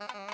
Uh-uh.